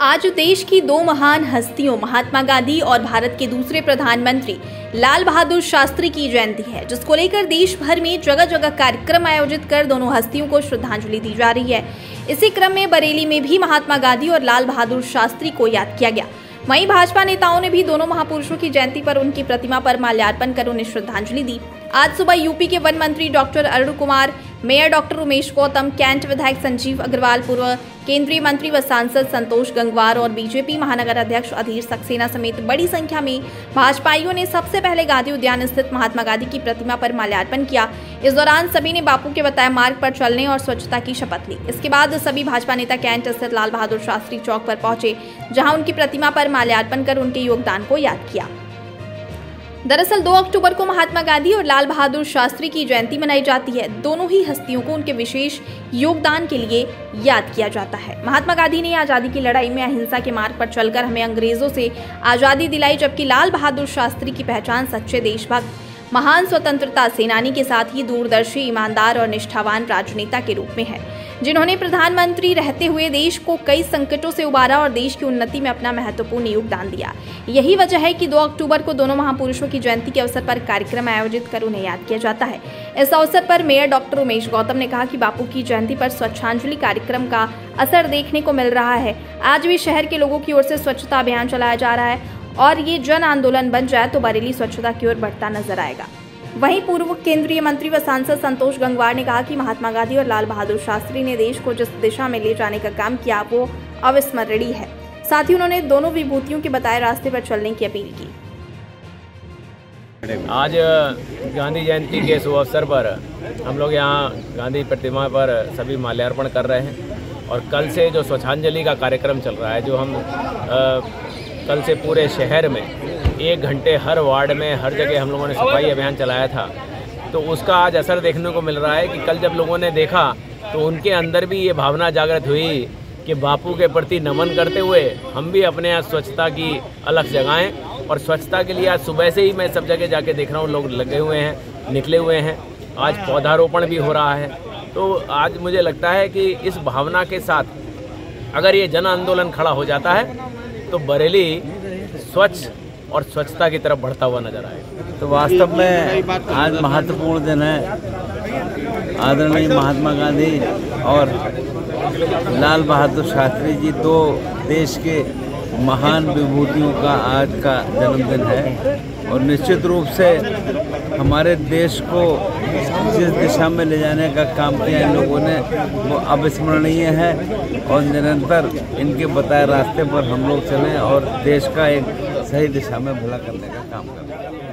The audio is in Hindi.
आज देश की दो महान हस्तियों, महात्मा गांधी और भारत के दूसरे प्रधानमंत्री लाल बहादुर शास्त्री की जयंती है, जिसको लेकर देश भर में जगह जगह कार्यक्रम आयोजित कर दोनों हस्तियों को श्रद्धांजलि दी जा रही है। इसी क्रम में बरेली में भी महात्मा गांधी और लाल बहादुर शास्त्री को याद किया गया। वहीं भाजपा नेताओं ने भी दोनों महापुरुषों की जयंती पर उनकी प्रतिमा पर माल्यार्पण कर उन्हें श्रद्धांजलि दी। आज सुबह यूपी के वन मंत्री doctor Arun Kumar mayor doctor Umesh Gautam, Cantt विधायक संजीव अग्रवाल, पूर्व केंद्रीय मंत्री व सांसद संतोष गंगवार और बीजेपी महानगर अध्यक्ष अधीर सक्सेना समेत बड़ी संख्या में भाजपाइयों ने सबसे पहले गांधी उद्यान स्थित महात्मा गांधी की प्रतिमा पर माल्यार्पण किया। इस दौरान सभी ने बापू के बताए मार्ग पर चलने और स्वच्छता की शपथ ली। इसके बाद सभी भाजपा नेता कैंट स्थित लाल बहादुर शास्त्री चौक पर पहुँचे, जहाँ उनकी प्रतिमा पर माल्यार्पण कर उनके योगदान को याद किया। दरअसल 2 अक्टूबर को महात्मा गांधी और लाल बहादुर शास्त्री की जयंती मनाई जाती है। दोनों ही हस्तियों को उनके विशेष योगदान के लिए याद किया जाता है। महात्मा गांधी ने आज़ादी की लड़ाई में अहिंसा के मार्ग पर चलकर हमें अंग्रेज़ों से आज़ादी दिलाई, जबकि लाल बहादुर शास्त्री की पहचान सच्चे देशभक्त, महान स्वतंत्रता सेनानी के साथ ही दूरदर्शी, ईमानदार और निष्ठावान राजनेता के रूप में है। जिन्होंने प्रधानमंत्री रहते हुए देश को कई संकटों से उबारा और देश की उन्नति में अपना महत्वपूर्ण योगदान दिया। यही वजह है कि 2 अक्टूबर को दोनों महापुरुषों की जयंती के अवसर पर कार्यक्रम आयोजित कर उन्हें याद किया जाता है। इस अवसर पर मेयर डॉक्टर उमेश गौतम ने कहा कि बापू की जयंती पर स्वच्छांजलि कार्यक्रम का असर देखने को मिल रहा है। आज भी शहर के लोगों की ओर से स्वच्छता अभियान चलाया जा रहा है और ये जन आंदोलन बन जाए तो बरेली स्वच्छता की ओर बढ़ता नज़र आएगा। वहीं पूर्व केंद्रीय मंत्री व सांसद संतोष गंगवार ने कहा कि महात्मा गांधी और लाल बहादुर शास्त्री ने देश को जिस दिशा में ले जाने का काम किया वो अविस्मरणीय है। साथ ही उन्होंने दोनों विभूतियों के बताए रास्ते पर चलने की अपील की। आज गांधी जयंती के शुभ अवसर पर हम लोग यहाँ गांधी प्रतिमा पर सभी माल्यार्पण कर रहे हैं और कल से जो स्वच्छांजलि का कार्यक्रम चल रहा है जो हम आ, कल से पूरे शहर में एक घंटे हर वार्ड में, हर जगह हम लोगों ने सफ़ाई अभियान चलाया था। तो उसका आज असर देखने को मिल रहा है कि कल जब लोगों ने देखा तो उनके अंदर भी ये भावना जागृत हुई कि बापू के प्रति नमन करते हुए हम भी अपने यहाँ स्वच्छता की अलग जगाएँ। और स्वच्छता के लिए आज सुबह से ही मैं सब जगह जाके देख रहा हूँ, लोग लगे हुए हैं, निकले हुए हैं। आज पौधारोपण भी हो रहा है। तो आज मुझे लगता है कि इस भावना के साथ अगर ये जन आंदोलन खड़ा हो जाता है तो बरेली स्वच्छ और स्वच्छता की तरफ़ बढ़ता हुआ नज़र आएगा तो वास्तव में आज महत्वपूर्ण दिन है। आदरणीय महात्मा गांधी और लाल बहादुर शास्त्री जी दो देश के महान विभूतियों का आज का जन्मदिन है। और निश्चित रूप से हमारे देश को जिस दिशा में ले जाने का काम किया इन लोगों ने, वो अविस्मरणीय है और निरंतर इनके बताए रास्ते पर हम लोग चलें और देश का एक सही दिशा में भला करने का काम करें।